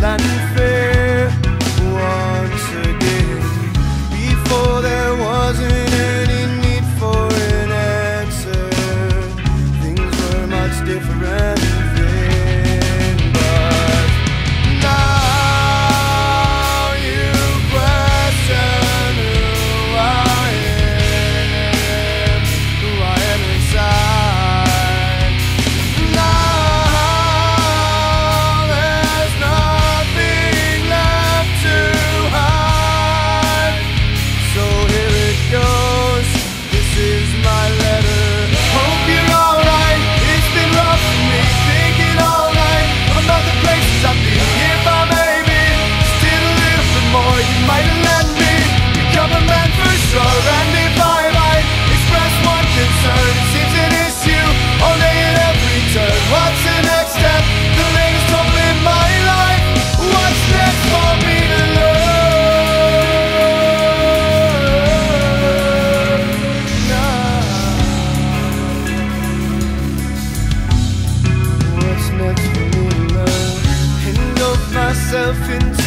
la myself into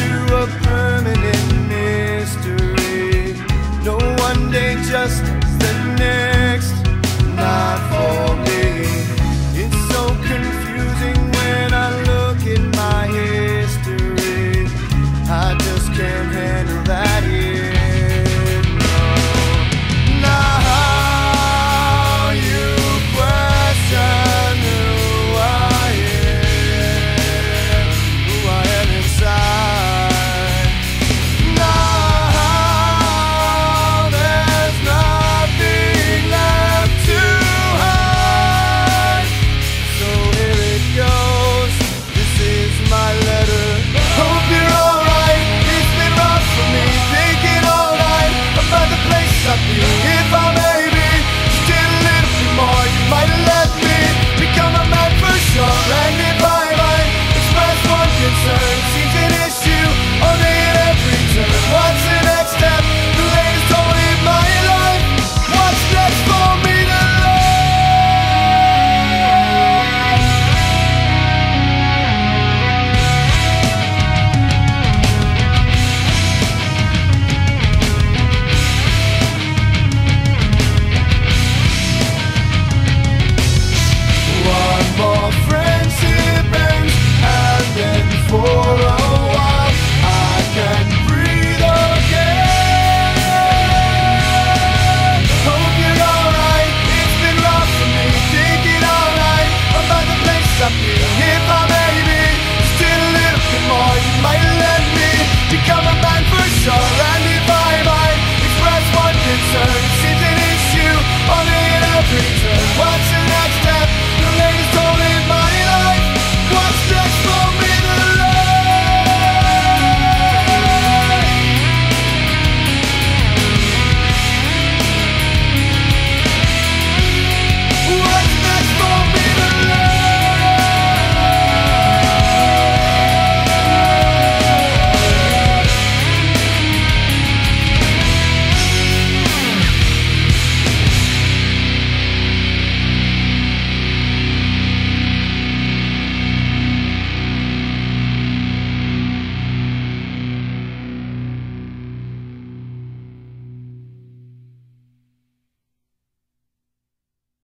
but surrounded by Express one concern Seems an issue on it every turn What's